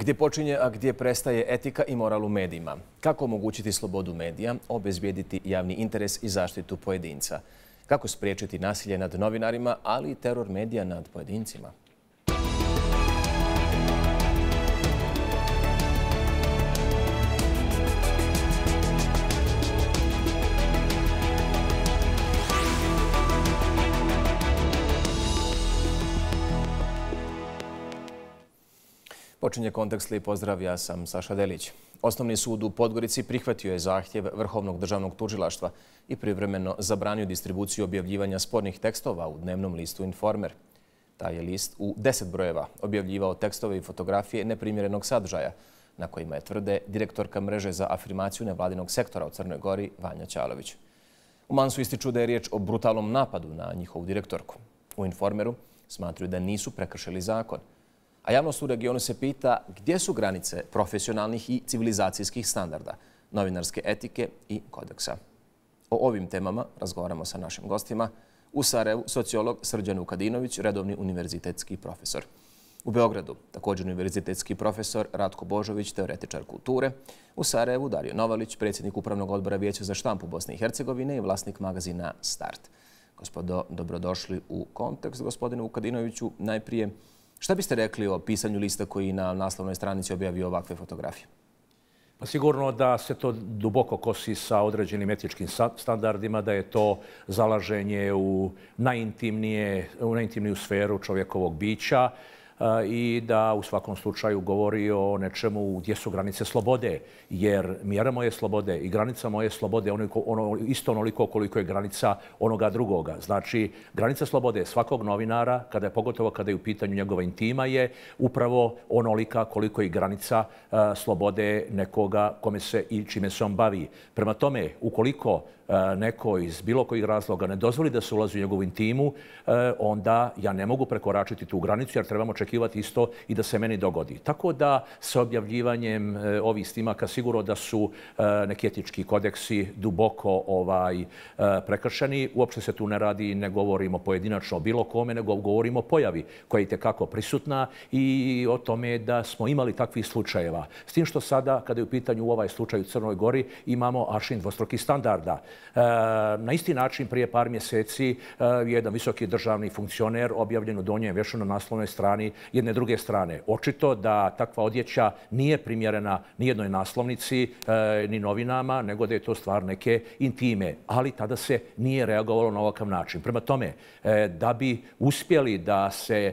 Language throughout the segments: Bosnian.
Gdje počinje, a gdje prestaje etika i moral u medijima? Kako omogućiti slobodu medija, obezbijediti javni interes i zaštitu pojedinca? Kako spriječiti nasilje nad novinarima, ali i teror medija nad pojedincima? Počinje kontekst i pozdrav, ja sam Saša Delić. Osnovni sud u Podgorici prihvatio je zahtjev Vrhovnog državnog tužilaštva i privremeno zabranio distribuciju objavljivanja spornih tekstova u dnevnom listu Informer. Taj je list u deset brojeva objavljivao tekstove i fotografije neprimjerenog sadržaja, na kojima je tvrde direktorka mreže za afirmaciju nevladinog sektora u Crnoj Gori, Vanja Ćalović. U Mansu ističu da je riječ o brutalnom napadu na njihovu direktorku. U Informeru smatruju da nisu prekršili zakon, a javnost u regionu se pita gdje su granice profesionalnih i civilizacijskih standarda, novinarske etike i kodeksa. O ovim temama razgovaramo sa našim gostima. U Sarajevu sociolog Srđan Vukadinović, redovni univerzitetski profesor. U Beogradu također univerzitetski profesor Ratko Božović, teoretičar kulture. U Sarajevu Dario Novalić, predsjednik Upravnog odbora Vijeća za štampu Bosne i Hercegovine i vlasnik magazina Start. Gospodo, dobrodošli u kontekst. Gospodine Vukadinoviću, najprije Šta biste rekli o pisanju lista koji na naslovnoj stranici objavio ovakve fotografije? Pa sigurno da se to duboko kosi sa određenim etičkim standardima, da je to zalaženje u najintimniju sferu čovjekovog bića, i da u svakom slučaju govori o nečemu gdje su granice slobode. Jer mjera moje slobode i granica moje slobode ono, isto onoliko koliko je granica onoga drugoga. Znači, granica slobode svakog novinara, kada je pogotovo kada je u pitanju njegova intima, je upravo onolika koliko je granica slobode nekoga kome se i čime se on bavi. Prema tome, ukoliko neko iz bilo kojih razloga ne dozvoli da se ulazi u njegovu intimu, onda ja ne mogu prekoračiti tu granicu jer trebamo očekivati isto i da se meni dogodi. Tako da sa objavljivanjem e, ovih snimaka sigurno da su e, neki etički kodeksi duboko ovaj e, prekršeni. Uopšte se tu ne radi, ne govorimo pojedinačno o bilo kome, nego govorimo o pojavi koja je tekako prisutna i o tome da smo imali takvih slučajeva. S tim što sada, kada je u pitanju ovaj slučaj u Crnoj Gori, imamo aršin dvostruki standarda. E, na isti način prije par mjeseci e, jedan visoki državni funkcioner objavljen u donjem vešu na naslovnoj strani jedne druge strane. Očito da takva odjeća nije primjerena ni jednoj naslovnici e, ni novinama, nego da je to stvar neke intime. Ali tada se nije reagovalo na ovakav način. Prema tome, da bi uspjeli da se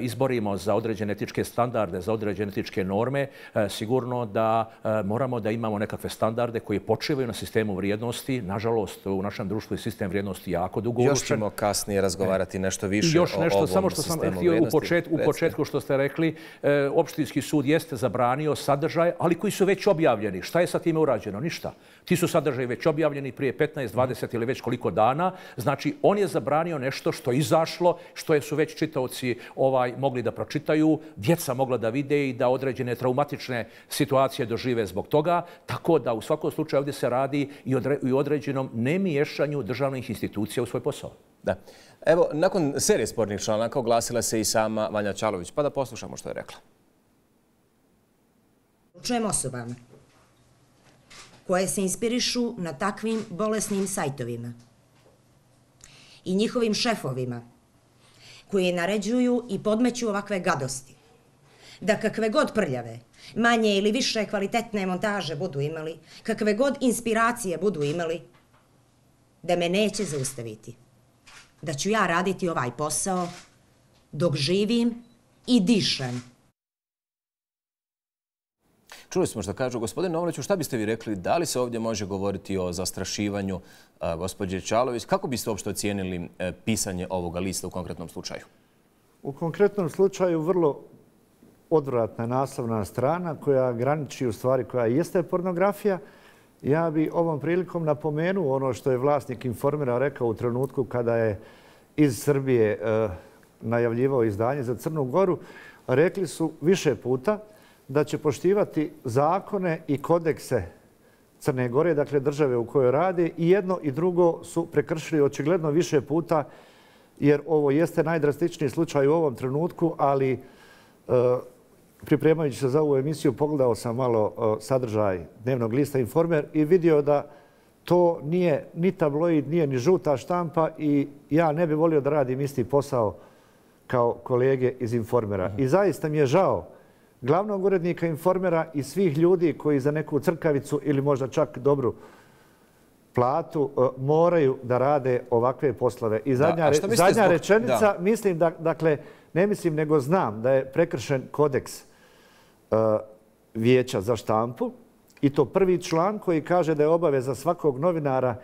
izborimo za određene etičke standarde, za određene etičke norme, sigurno da moramo da imamo nekakve standarde koje počivaju na sistemu vrijednosti, nažalost, u našem društvu je sistem vrijednosti jako dugo uručen. Još ćemo kasnije razgovarati nešto više Još nešto, samo što sam htio u početku što ste rekli, e, opštinski sud jeste zabranio sadržaje, ali koji su već objavljeni. Šta je sa time urađeno? Ništa. Ti su sadržaji već objavljeni prije 15, 20 ili već koliko dana. Znači, on je zabranio nešto što je izašlo, što su već čitaoci ovaj, mogli da pročitaju, djeca mogla da vide i da određene traumatične situacije dožive zbog toga. Tako da u svakom slučaju ovdje se radi i, i određenom nemiješanju državnih institucija u svoj posao. Da. Evo, nakon serije spornih članaka oglasila se i sama Vanja Čalović, pa da poslušamo što je rekla. Učujem osobama koje se inspirišu na takvim bolesnim sajtovima i njihovim šefovima koji naređuju i podmeću ovakve gadosti. Da kakve god prljave, manje ili više kvalitetne montaže budu imali, kakve god inspiracije budu imali, da me neće zaustaviti. Da ću ja raditi ovaj posao dok živim i dišem. Čuli smo što kažu. Gospodin Novliću, šta biste vi rekli? Da li se ovdje može govoriti o zastrašivanju gospođe Čalović? Kako biste uopšte ocijenili e, pisanje ovoga lista u konkretnom slučaju? U konkretnom slučaju vrlo odvratna naslovna strana koja graniči u stvari koja jeste pornografija. Ja bi ovom prilikom napomenuo ono što je vlasnik informira rekao u trenutku kada je iz Srbije e, najavljivao izdanje za Crnu Goru. Rekli su više puta da će poštivati zakone i kodekse Crne Gore, dakle države u kojoj rade. I jedno i drugo su prekršili očigledno više puta, jer ovo jeste najdrastičniji slučaj u ovom trenutku, ali e, pripremajući se za ovu emisiju, pogledao sam malo sadržaj dnevnog lista Informer i vidio da to nije ni tabloid, nije ni žuta štampa i ja ne bih volio da radim isti posao kao kolege iz Informera. I zaista mi je žao glavnog urednika Informera i svih ljudi koji za neku crkavicu ili možda čak dobru platu e, moraju da rade ovakve poslove. I zadnja, zadnja rečenica, mislim da, dakle, ne mislim nego znam da je prekršen kodeks Eh, vijeća za štampu i to prvi član koji kaže da je obaveza svakog novinara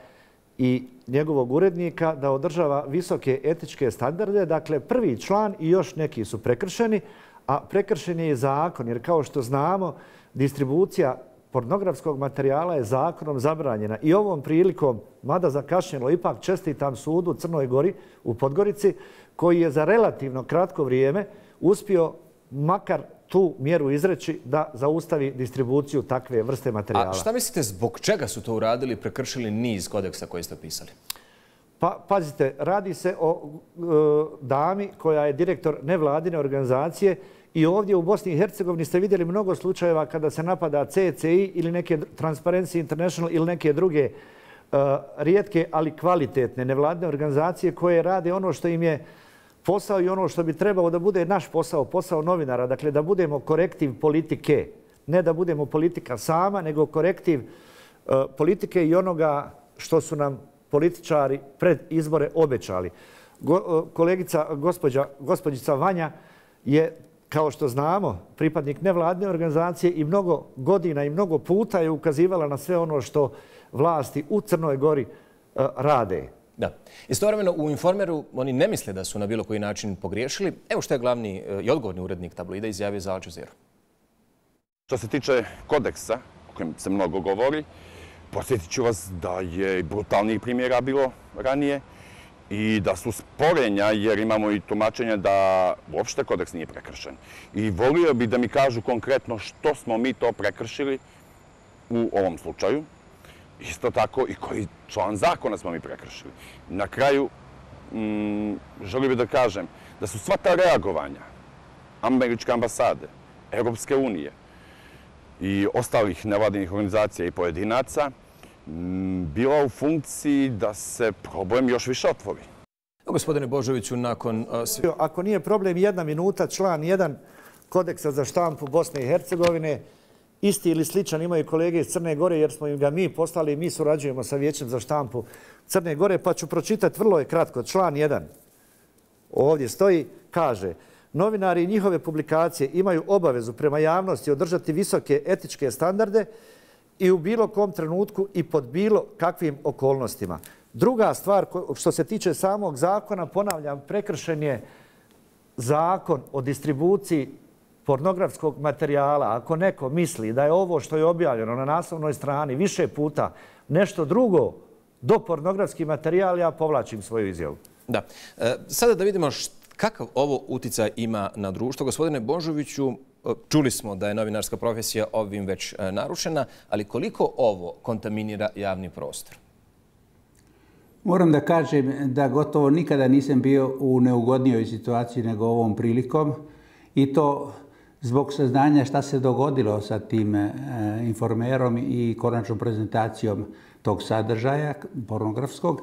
i njegovog urednika da održava visoke etičke standarde. Dakle, prvi član i još neki su prekršeni, a prekršen je zakon, jer kao što znamo, distribucija pornografskog materijala je zakonom zabranjena. I ovom prilikom, mada zakašnjelo, ipak čestitam sudu Crnoj Gori u Podgorici, koji je za relativno kratko vrijeme uspio makar tu mjeru izreći da zaustavi distribuciju takve vrste materijala. A šta mislite, zbog čega su to uradili i prekršili niz kodeksa koje ste pisali? Pa, pazite, radi se o e, dami koja je direktor nevladine organizacije i ovdje u Bosni i Hercegovini ste vidjeli mnogo slučajeva kada se napada CCI ili neke Transparency International ili neke druge e, rijetke, ali kvalitetne nevladine organizacije koje rade ono što im je posao i ono što bi trebalo da bude naš posao, posao novinara, dakle da budemo korektiv politike, ne da budemo politika sama, nego korektiv uh, politike i onoga što su nam političari pred izbore obećali. Go, uh, kolegica, gospođa, gospođica Vanja je, kao što znamo, pripadnik nevladne organizacije i mnogo godina i mnogo puta je ukazivala na sve ono što vlasti u Crnoj Gori uh, rade. Da. Istovremeno u Informeru oni ne misle da su na bilo koji način pogriješili. Evo što je glavni e, i odgovorni urednik tabloida izjavio za Al Jazeera. Što se tiče kodeksa, o kojem se mnogo govori, posjetit ću vas da je brutalnijih primjera bilo ranije i da su sporenja, jer imamo i tumačenje da uopšte kodeks nije prekršen. I volio bi da mi kažu konkretno što smo mi to prekršili u ovom slučaju isto tako i koji član zakona smo mi prekršili. Na kraju, mm, želio bih da kažem da su sva ta reagovanja američke ambasade, Europske unije i ostalih nevladinih organizacija i pojedinaca mm, bila u funkciji da se problem još više otvori. Gospodine Božoviću, nakon... Ako nije problem jedna minuta, član jedan kodeksa za štampu Bosne i Hercegovine, isti ili sličan imaju kolege iz Crne Gore jer smo im ga mi poslali i mi surađujemo sa Vijećem za štampu Crne Gore. Pa ću pročitati vrlo je kratko. Član 1 ovdje stoji, kaže novinari i njihove publikacije imaju obavezu prema javnosti održati visoke etičke standarde i u bilo kom trenutku i pod bilo kakvim okolnostima. Druga stvar što se tiče samog zakona, ponavljam, prekršen je zakon o distribuciji pornografskog materijala, ako neko misli da je ovo što je objavljeno na naslovnoj strani više puta nešto drugo do pornografski materijal, ja povlačim svoju izjavu. Da. E, sada da vidimo kakav ovo utica ima na društvo. Gospodine Božoviću, e, čuli smo da je novinarska profesija ovim već e, narušena, ali koliko ovo kontaminira javni prostor? Moram da kažem da gotovo nikada nisam bio u neugodnijoj situaciji nego ovom prilikom i to zbog saznanja šta se dogodilo sa tim e, informerom i konačnom prezentacijom tog sadržaja pornografskog,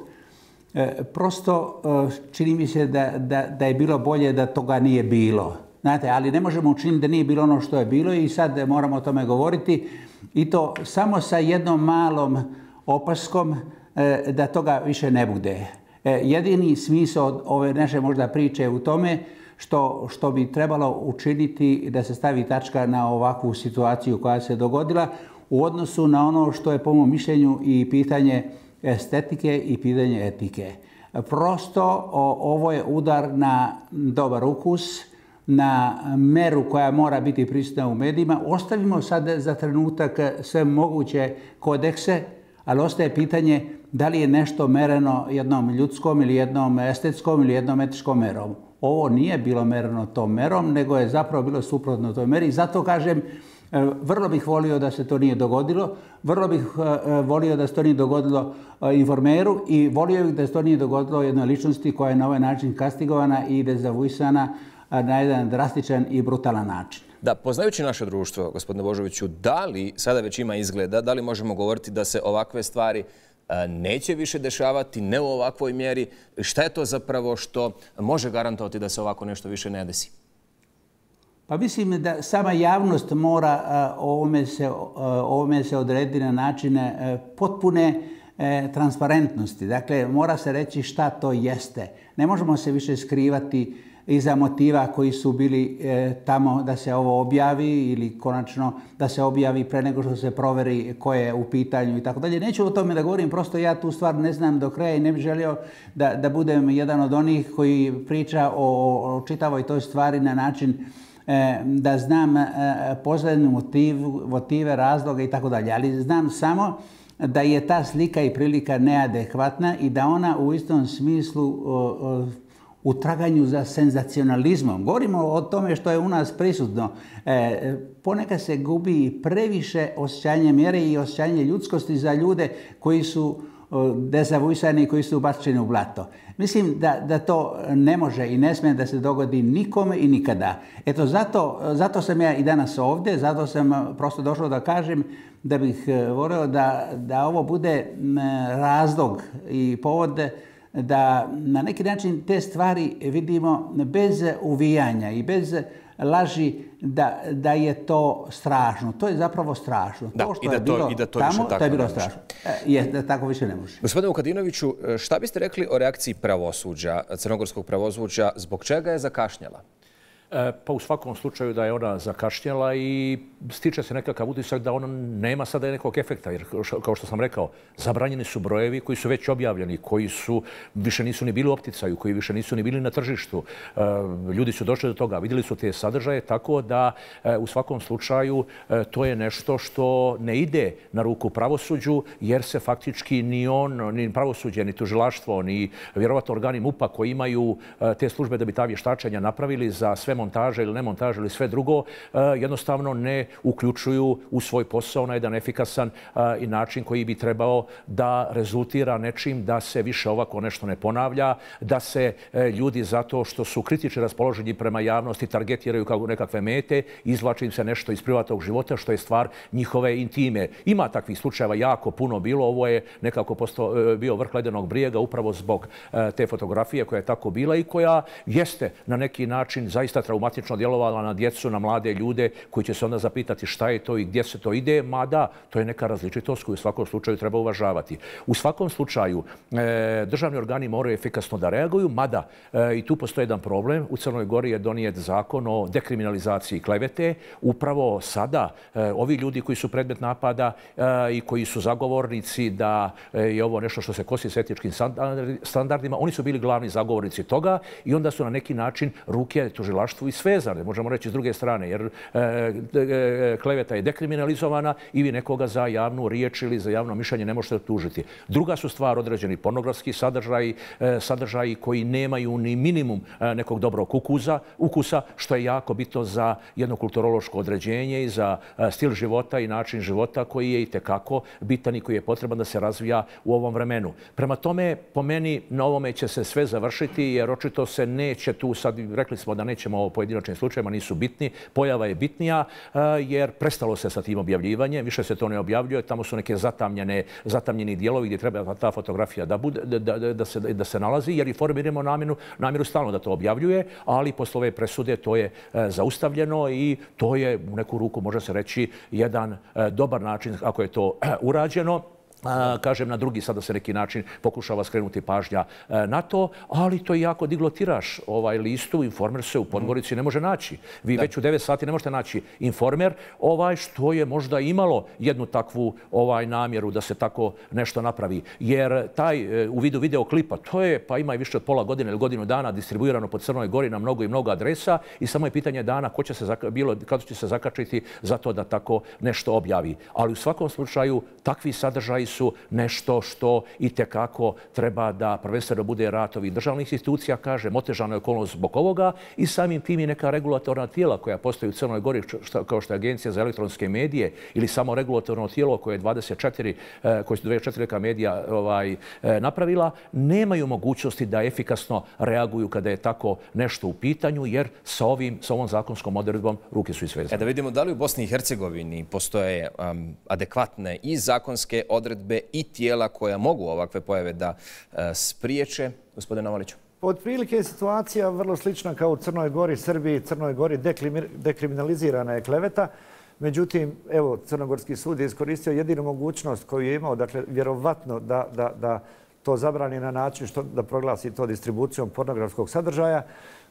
e, prosto e, čini mi se da, da, da je bilo bolje da toga nije bilo. Znate, ali ne možemo učiniti da nije bilo ono što je bilo i sad moramo o tome govoriti i to samo sa jednom malom opaskom e, da toga više ne bude. E, jedini smisao ove naše možda priče u tome što, što bi trebalo učiniti da se stavi tačka na ovakvu situaciju koja se dogodila u odnosu na ono što je po mom mišljenju i pitanje estetike i pitanje etike. Prosto ovo je udar na dobar ukus, na meru koja mora biti prisutna u medijima. Ostavimo sad za trenutak sve moguće kodekse, ali ostaje pitanje da li je nešto mereno jednom ljudskom ili jednom estetskom ili jednom etičkom merom ovo nije bilo mereno tom merom, nego je zapravo bilo suprotno toj meri. Zato kažem, e, vrlo bih volio da se to nije dogodilo, vrlo bih e, e, volio da se to nije dogodilo informeru i volio bih da se to nije dogodilo jednoj ličnosti koja je na ovaj način kastigovana i dezavuisana na jedan drastičan i brutalan način. Da, poznajući naše društvo, gospodine Božoviću, da li sada već ima izgleda, da li možemo govoriti da se ovakve stvari neće više dešavati, ne u ovakvoj mjeri? Šta je to zapravo što može garantovati da se ovako nešto više ne desi? Pa mislim da sama javnost mora ovome se, ovome se odredi na načine e, potpune e, transparentnosti. Dakle, mora se reći šta to jeste. Ne možemo se više skrivati iza motiva koji su bili e, tamo da se ovo objavi ili konačno da se objavi pre nego što se proveri ko je u pitanju i tako dalje. Neću o tome da govorim, prosto ja tu stvar ne znam do kraja i ne bih želio da, da budem jedan od onih koji priča o, o čitavoj toj stvari na način e, da znam e, pozadnju motiv, motive, razloga i tako dalje. Ali znam samo da je ta slika i prilika neadekvatna i da ona u istom smislu o, o, u traganju za senzacionalizmom. Govorimo o tome što je u nas prisutno. E, ponekad se gubi previše osjećanje mjere i osjećanje ljudskosti za ljude koji su e, dezavujsani koji su ubačeni u blato. Mislim da, da to ne može i ne smije da se dogodi nikome i nikada. Eto, zato, zato sam ja i danas ovdje, zato sam e, prosto došao da kažem da bih e, voleo da, da ovo bude razlog i povod da na neki način te stvari vidimo bez uvijanja i bez laži da, da je to strašno. To je zapravo strašno. Da, to što i da je bilo to, i da to tamo, više tako to je bilo strašno. E, je, da tako više ne može. Gospodine Vukadinoviću, šta biste rekli o reakciji pravosuđa, crnogorskog pravosuđa, zbog čega je zakašnjela? E, pa u svakom slučaju da je ona zakašnjela i stiče se nekakav utisak da ona nema sada nekog efekta. Jer, kao što sam rekao, zabranjeni su brojevi koji su već objavljeni, koji su više nisu ni bili u opticaju, koji više nisu ni bili na tržištu. E, ljudi su došli do toga, vidjeli su te sadržaje, tako da e, u svakom slučaju to je nešto što ne ide na ruku pravosuđu, jer se faktički ni on, ni pravosuđe, ni tužilaštvo, ni vjerovatno organi MUPA koji imaju te službe da bi ta vještačenja napravili za sve montaža ili ne montaža ili sve drugo, e, jednostavno ne uključuju u svoj posao na jedan efikasan e, i način koji bi trebao da rezultira nečim da se više ovako nešto ne ponavlja, da se e, ljudi zato što su kritični raspoloženi prema javnosti targetiraju kao nekakve mete, izvlači im se nešto iz privatnog života što je stvar njihove intime. Ima takvih slučajeva jako puno bilo, ovo je nekako posto, bio vrh ledenog brijega upravo zbog te fotografije koja je tako bila i koja jeste na neki način zaista traumatično djelovala na djecu, na mlade ljude koji će se onda zapitati šta je to i gdje se to ide, mada to je neka različitost koju u svakom slučaju treba uvažavati. U svakom slučaju e, državni organi moraju efikasno da reaguju, mada e, i tu postoji jedan problem. U Crnoj Gori je donijet zakon o dekriminalizaciji klevete. Upravo sada e, ovi ljudi koji su predmet napada i koji su zagovornici da je ovo nešto što se kosi s etičkim standardima, oni su bili glavni zagovornici toga i onda su na neki način ruke tužilaštva tužilaštvu i svezane, možemo reći s druge strane, jer e, e, kleveta je dekriminalizovana i vi nekoga za javnu riječ ili za javno mišljenje ne možete tužiti. Druga su stvar određeni pornografski sadržaji, e, sadržaji koji nemaju ni minimum nekog dobrog ukuza, ukusa, što je jako bitno za jedno kulturološko određenje i za stil života i način života koji je i tekako bitan i koji je potreban da se razvija u ovom vremenu. Prema tome, po meni, na ovome će se sve završiti, jer očito se neće tu, sad rekli smo da nećemo o pojedinačnim slučajima nisu bitni. Pojava je bitnija e, jer prestalo se sa tim objavljivanjem, više se to ne objavljuje, tamo su neke zatamljene, zatamljeni dijelovi gdje treba ta fotografija da, bude, da, da, da, se, da se nalazi, jer i formiramo namjeru, namjeru stalno da to objavljuje, ali posle ove presude to je e, zaustavljeno i to je u neku ruku, može se reći, jedan e, dobar način ako je to urađeno kažem, na drugi sada se neki način pokušava skrenuti pažnja e, na to, ali to je jako diglo tiraž. Ovaj listu, informer se u Podgorici ne može naći. Vi već u 9 sati ne možete naći informer, ovaj što je možda imalo jednu takvu ovaj namjeru da se tako nešto napravi. Jer taj e, u vidu videoklipa, to je, pa ima i više od pola godine ili godinu dana distribuirano po Crnoj Gori na mnogo i mnogo adresa i samo je pitanje dana ko će se, bilo, kada će se zakačiti za to da tako nešto objavi. Ali u svakom slučaju takvi sadržaji su nešto što i tekako treba da prvenstveno bude ratovi državnih institucija, kaže, otežano je okolnost zbog ovoga i samim tim i neka regulatorna tijela koja postoji u Crnoj Gori, kao što je Agencija za elektronske medije ili samo regulatorno tijelo koje je 24, e, koje su 24 neka medija ovaj, e, napravila, nemaju mogućnosti da efikasno reaguju kada je tako nešto u pitanju, jer sa, ovim, sa ovom zakonskom odredbom ruke su izvezane. E da vidimo da li u Bosni i Hercegovini postoje adekvatne i zakonske odredbe i tijela koja mogu ovakve pojave da e, spriječe. Gospodine Novaliću. Od prilike je situacija vrlo slična kao u Crnoj Gori, Srbiji. Crnoj Gori dekriminalizirana je kleveta. Međutim, evo, Crnogorski sud je iskoristio jedinu mogućnost koju je imao, dakle, vjerovatno da, da, da to zabrani na način što da proglasi to distribucijom pornografskog sadržaja.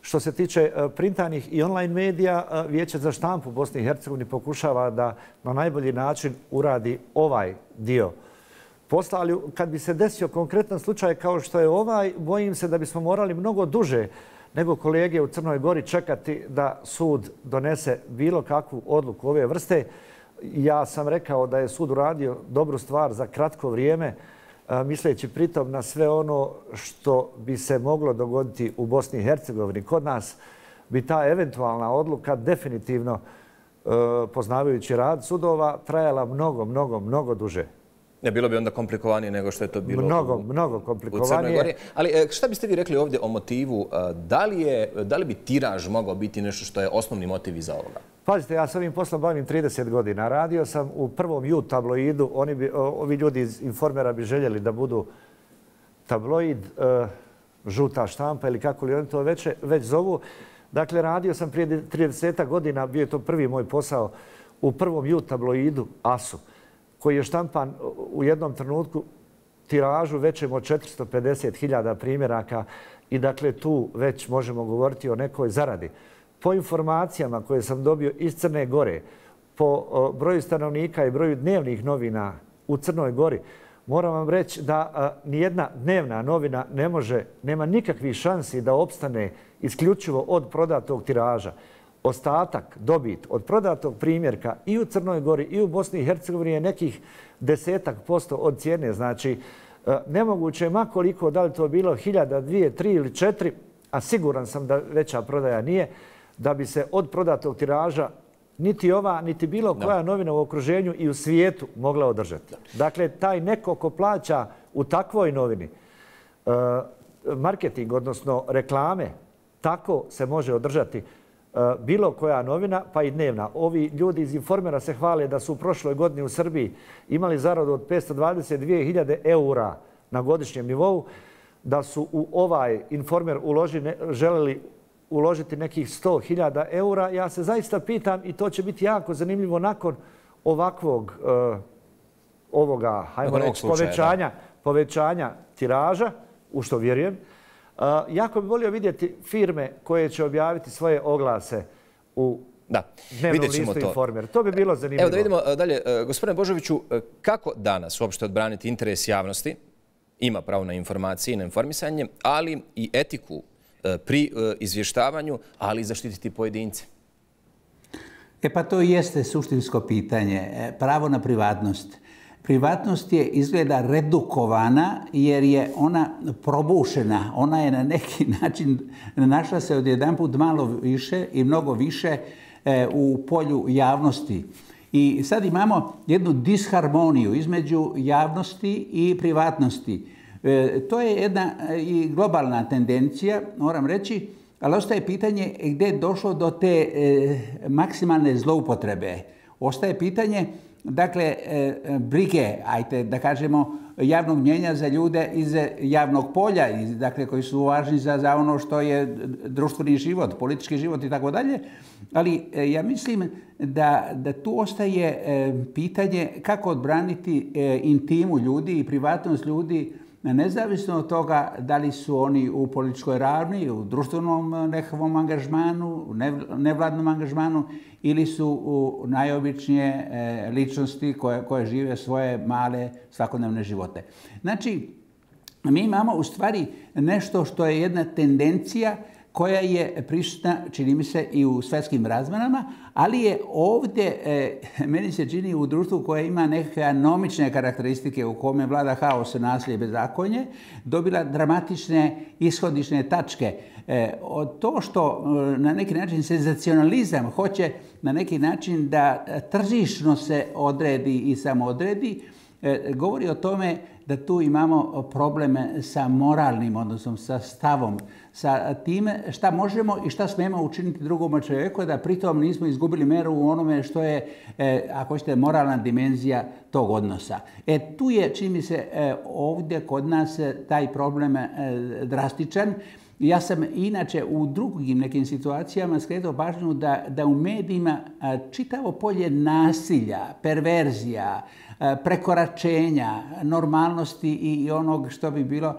Što se tiče e, printanih i online medija, e, Vijeće za štampu Bosni i Hercegovini pokušava da na najbolji način uradi ovaj dio posla. Ali kad bi se desio konkretan slučaj kao što je ovaj, bojim se da bismo morali mnogo duže nego kolege u Crnoj Gori čekati da sud donese bilo kakvu odluku ove vrste. Ja sam rekao da je sud uradio dobru stvar za kratko vrijeme, e, misleći pritom na sve ono što bi se moglo dogoditi u Bosni i Hercegovini. Kod nas bi ta eventualna odluka definitivno, e, poznavajući rad sudova, trajala mnogo, mnogo, mnogo duže. Ne, bilo bi onda komplikovanije nego što je to bilo mnogo, u, mnogo komplikovanije. u Crnoj Gori. Ali e, šta biste vi rekli ovdje o motivu? E, da li, je, da li bi tiraž mogao biti nešto što je osnovni motiv iza ovoga? Pazite, ja s ovim poslom bavim 30 godina. Radio sam u prvom ju tabloidu. Oni bi, ovi ljudi iz Informera bi željeli da budu tabloid, uh, žuta štampa ili kako li oni to već, već zovu. Dakle, radio sam prije 30 godina, bio je to prvi moj posao, u prvom ju tabloidu ASU, koji je štampan u jednom trenutku tiražu većem od 450.000 primjeraka i dakle tu već možemo govoriti o nekoj zaradi po informacijama koje sam dobio iz Crne Gore, po broju stanovnika i broju dnevnih novina u Crnoj Gori, moram vam reći da nijedna dnevna novina ne može, nema nikakvih šansi da opstane isključivo od prodatog tiraža. Ostatak, dobit od prodatog primjerka i u Crnoj Gori i u Bosni i Hercegovini je nekih desetak posto od cijene. Znači, nemoguće je makoliko da li to bilo hiljada, dvije, tri ili četiri, a siguran sam da veća prodaja nije, da bi se od prodatog tiraža niti ova, niti bilo koja novina u okruženju i u svijetu mogla održati. Dakle, taj neko ko plaća u takvoj novini e, marketing, odnosno reklame, tako se može održati e, bilo koja novina, pa i dnevna. Ovi ljudi iz Informera se hvale da su u prošloj godini u Srbiji imali zaradu od 522.000 eura na godišnjem nivou, da su u ovaj Informer želeli uložiti nekih 100.000 eura. Ja se zaista pitam i to će biti jako zanimljivo nakon ovakvog uh, ovoga, hajmo reći, povećanja, povećanja tiraža, u što vjerujem. Uh, jako bi volio vidjeti firme koje će objaviti svoje oglase u Da, vidjet ćemo to. Informer. To bi bilo zanimljivo. Evo da vidimo dalje. Gospodine Božoviću, kako danas uopšte odbraniti interes javnosti? Ima pravo na informacije i na informisanje, ali i etiku E, pri e, izvještavanju, ali i zaštititi pojedince? E pa to jeste suštinsko pitanje. E, pravo na privatnost. Privatnost je izgleda redukovana jer je ona probušena. Ona je na neki način našla se od jedan put malo više i mnogo više e, u polju javnosti. I sad imamo jednu disharmoniju između javnosti i privatnosti. E, to je jedna e, i globalna tendencija, moram reći, ali ostaje pitanje gdje je došlo do te e, maksimalne zloupotrebe. Ostaje pitanje, dakle, e, e, brige, ajte da kažemo, javnog mjenja za ljude iz javnog polja, dakle, koji su važni za, za ono što je društveni život, politički život i tako dalje. Ali e, ja mislim da, da tu ostaje pitanje kako odbraniti intimu ljudi i privatnost ljudi nezavisno od toga da li su oni u političkoj ravni, u društvenom eh, nekakvom angažmanu, u nevladnom angažmanu ili su u najobičnije eh, ličnosti koje, koje žive svoje male svakodnevne živote. Znači, mi imamo u stvari nešto što je jedna tendencija koja je prisutna, čini mi se, i u svetskim razmanama, ali je ovdje, e, meni se čini, u društvu koje ima neke anomične karakteristike u kome vlada haos, nasilje, bezakonje, dobila dramatične ishodišne tačke. E, to što e, na neki način senzacionalizam hoće na neki način da tržišno se odredi i samo odredi, E, govori o tome da tu imamo probleme sa moralnim odnosom, sa stavom, sa time šta možemo i šta smemo učiniti drugom čovjeku, da pritom nismo izgubili meru u onome što je, e, ako ćete, moralna dimenzija tog odnosa. E, tu je, čini mi se, e, ovdje kod nas taj problem drastičan. Ja sam inače u drugim nekim situacijama skretao pažnju da, da u medijima čitavo polje nasilja, perverzija, E, prekoračenja, normalnosti i onog što bi bilo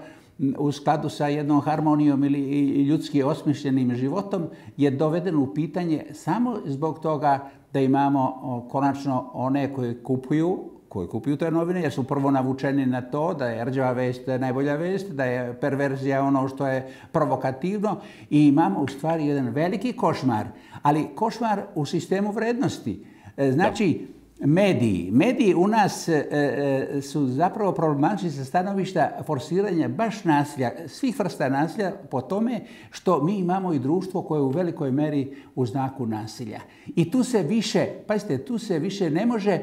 u skladu sa jednom harmonijom ili ljudski osmišljenim životom je doveden u pitanje samo zbog toga da imamo konačno one koje kupuju koji kupuju te novine, jer su prvo navučeni na to da je rđava vest najbolja vest, da je perverzija ono što je provokativno i imamo u stvari jedan veliki košmar, ali košmar u sistemu vrednosti. E, znači, znači, mediji. Mediji u nas e, e, su zapravo problematični sa stanovišta forsiranja baš nasilja, svih vrsta nasilja po tome što mi imamo i društvo koje je u velikoj meri u znaku nasilja. I tu se više, pazite, tu se više ne može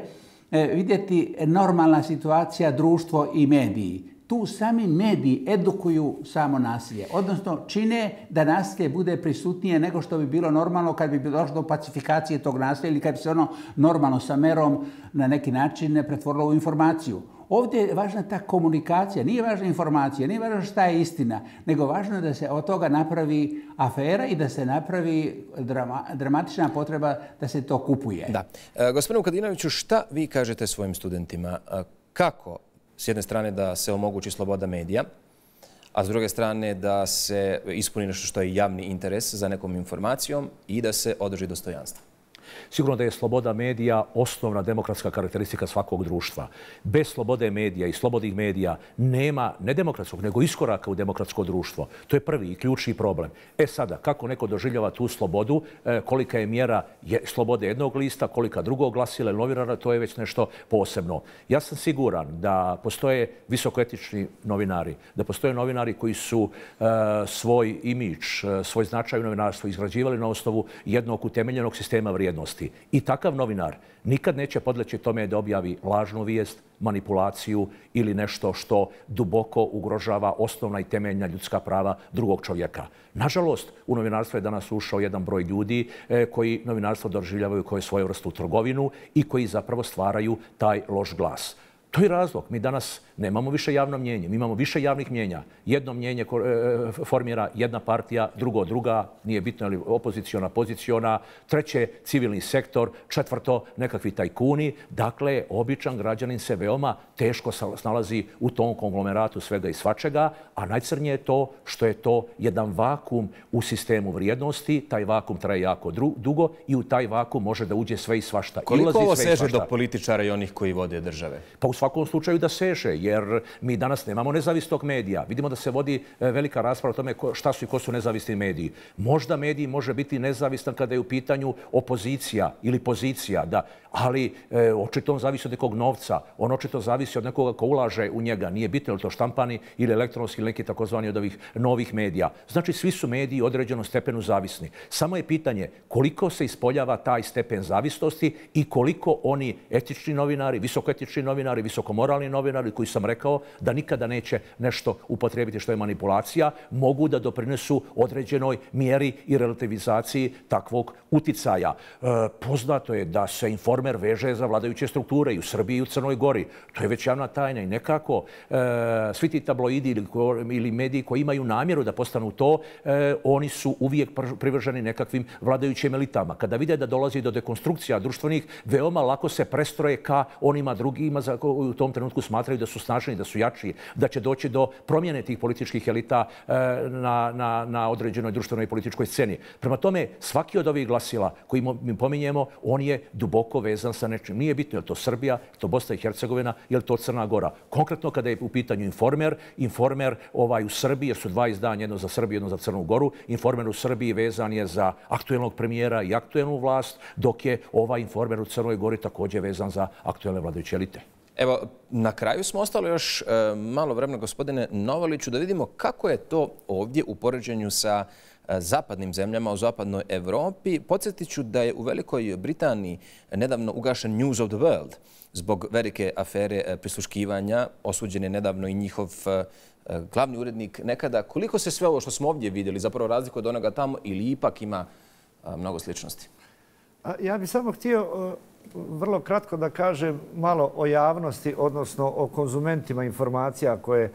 e, vidjeti normalna situacija društvo i mediji tu sami mediji edukuju samo nasilje. Odnosno, čine da nasilje bude prisutnije nego što bi bilo normalno kad bi došlo do pacifikacije tog nasilja ili kad bi se ono normalno sa merom na neki način ne pretvorilo u informaciju. Ovdje je važna ta komunikacija, nije važna informacija, nije važno šta je istina, nego važno je da se od toga napravi afera i da se napravi drama, dramatična potreba da se to kupuje. Da. E, gospodinu Kadinoviću, šta vi kažete svojim studentima? E, kako s jedne strane da se omogući sloboda medija, a s druge strane da se ispuni nešto što je javni interes za nekom informacijom i da se održi dostojanstvo. Sigurno da je sloboda medija osnovna demokratska karakteristika svakog društva. Bez slobode medija i slobodnih medija nema ne demokratskog, nego iskoraka u demokratsko društvo. To je prvi i ključni problem. E sada, kako neko doživljava tu slobodu, e, kolika je mjera slobode jednog lista, kolika drugog glasila ili novinara, to je već nešto posebno. Ja sam siguran da postoje visokoetični novinari, da postoje novinari koji su e, svoj imič, e, svoj značaj u novinarstvu izgrađivali na osnovu jednog utemeljenog sistema vrijednosti vijesti. I takav novinar nikad neće podleći tome da objavi lažnu vijest, manipulaciju ili nešto što duboko ugrožava osnovna i temeljna ljudska prava drugog čovjeka. Nažalost, u novinarstvo je danas ušao jedan broj ljudi e, koji novinarstvo doživljavaju koje svoju vrstu trgovinu i koji zapravo stvaraju taj loš glas. To je razlog. Mi danas nemamo više javno mnjenje. Mi imamo više javnih mnjenja. Jedno mnjenje e, formira jedna partija, drugo druga, nije bitno ali opoziciona, poziciona, treće civilni sektor, četvrto nekakvi tajkuni. Dakle, običan građanin se veoma teško snalazi u tom konglomeratu svega i svačega, a najcrnije je to što je to jedan vakum u sistemu vrijednosti. Taj vakum traje jako dugo i u taj vakum može da uđe sve i svašta. Koliko ovo seže do političara i onih koji vode države? Pa u svakom slučaju da seše, jer mi danas nemamo nezavisnog medija. Vidimo da se vodi e, velika rasprava o tome šta su i ko su nezavisni mediji. Možda mediji može biti nezavistan kada je u pitanju opozicija ili pozicija, da, ali e, očito on zavisi od nekog novca, on očito zavisi od nekoga ko ulaže u njega. Nije bitno li to štampani ili elektronski ili neki takozvani od ovih novih medija. Znači, svi su mediji određenom stepenu zavisni. Samo je pitanje koliko se ispoljava taj stepen zavisnosti i koliko oni etični novinari, visokoetični novinari, visokomoralni novinari koji sam rekao da nikada neće nešto upotrebiti što je manipulacija, mogu da doprinesu određenoj mjeri i relativizaciji takvog uticaja. E, poznato je da se informer veže za vladajuće strukture i u Srbiji i u Crnoj Gori. To je već javna tajna i nekako e, svi ti tabloidi ili, ili mediji koji imaju namjeru da postanu to, e, oni su uvijek privrženi nekakvim vladajućim elitama. Kada vide da dolazi do dekonstrukcija društvenih, veoma lako se prestroje ka onima drugima za, u tom trenutku smatraju da su snažni, da su jači, da će doći do promjene tih političkih elita e, na, na, na određenoj društvenoj i političkoj sceni. Prema tome, svaki od ovih glasila koji mi pominjemo, on je duboko vezan sa nečim. Nije bitno je to Srbija, je to Bosna i Hercegovina, je to Crna Gora. Konkretno kada je u pitanju Informer, Informer ovaj u Srbiji, jer su dva izdanja, jedno za Srbiju, jedno za Crnu Goru, Informer u Srbiji vezan je za aktuelnog premijera i aktuelnu vlast, dok je ovaj Informer u Crnoj Gori također vezan za aktuelne vladajuće elite. Evo, na kraju smo ostali još e, malo vremena, gospodine Novaliću, da vidimo kako je to ovdje u poređenju sa e, zapadnim zemljama u zapadnoj Evropi. Podsjetit ću da je u Velikoj Britaniji nedavno ugašen News of the World zbog velike afere e, prisluškivanja. Osuđen je nedavno i njihov e, e, glavni urednik nekada. Koliko se sve ovo što smo ovdje vidjeli zapravo razliku od onoga tamo ili ipak ima e, mnogo sličnosti? Ja bih samo htio e, vrlo kratko da kažem malo o javnosti, odnosno o konzumentima informacija koje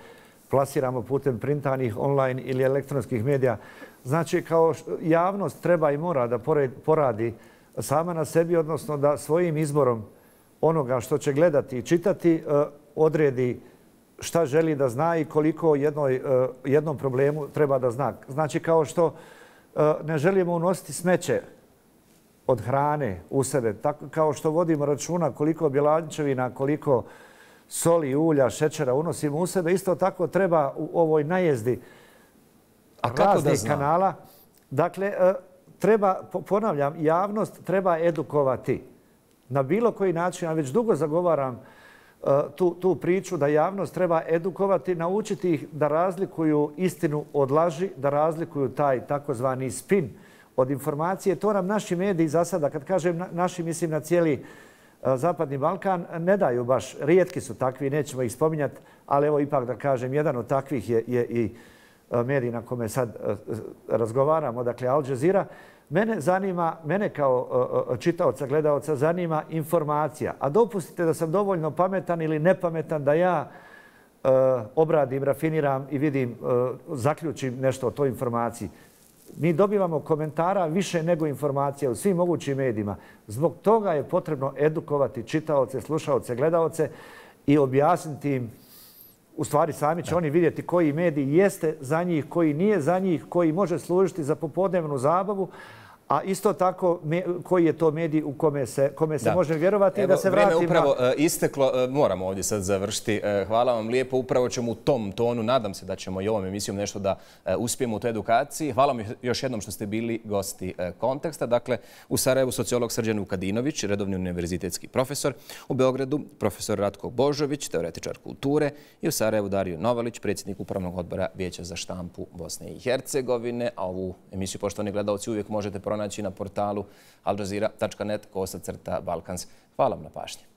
plasiramo putem printanih online ili elektronskih medija. Znači, kao javnost treba i mora da poradi sama na sebi, odnosno da svojim izborom onoga što će gledati i čitati e, odredi šta želi da zna i koliko jednoj, e, jednom problemu treba da zna. Znači, kao što ne želimo unositi smeće od hrane u sebe, tako kao što vodimo računa koliko bjelančevina, koliko soli, ulja, šećera unosimo u sebe, isto tako treba u ovoj najezdi A raznih kanala. Dakle, e, treba, ponavljam, javnost treba edukovati na bilo koji način, a već dugo zagovaram e, tu, tu priču da javnost treba edukovati, naučiti ih da razlikuju istinu od laži, da razlikuju taj takozvani spin, od informacije. To nam naši mediji za sada, kad kažem naši, mislim na cijeli e, Zapadni Balkan, ne daju baš. Rijetki su takvi, nećemo ih spominjati, ali evo ipak da kažem, jedan od takvih je, je i e, medij mediji na kome sad e, razgovaramo, dakle Al Jazeera. Mene zanima, mene kao čitaoca, gledaoca, zanima informacija. A dopustite da sam dovoljno pametan ili nepametan da ja obradim, rafiniram i vidim, zaključim nešto o toj informaciji mi dobivamo komentara više nego informacija u svim mogućim medijima. Zbog toga je potrebno edukovati čitaoce, slušaoce, gledaoce i objasniti im, u stvari sami će oni vidjeti koji medij jeste za njih, koji nije za njih, koji može služiti za popodnevnu zabavu, A isto tako, koji je to medij u kome se, kome se može vjerovati Evo, da se vrati na... upravo e, isteklo, e, moramo ovdje sad završiti. E, hvala vam lijepo, upravo ćemo u tom tonu, nadam se da ćemo i ovom emisijom nešto da uspijemo u toj edukaciji. Hvala vam još jednom što ste bili gosti konteksta. Dakle, u Sarajevu sociolog Srđan Vukadinović, redovni univerzitetski profesor, u Beogradu profesor Ratko Božović, teoretičar kulture i u Sarajevu Dario Novalić, predsjednik Upravnog odbora Vijeća za štampu Bosne i Hercegovine. A ovu emisiju, poštovani gledalci, uvijek možete pronaći na portalu aljazeera.net kosa crta Balkans. Hvala vam na pašnje.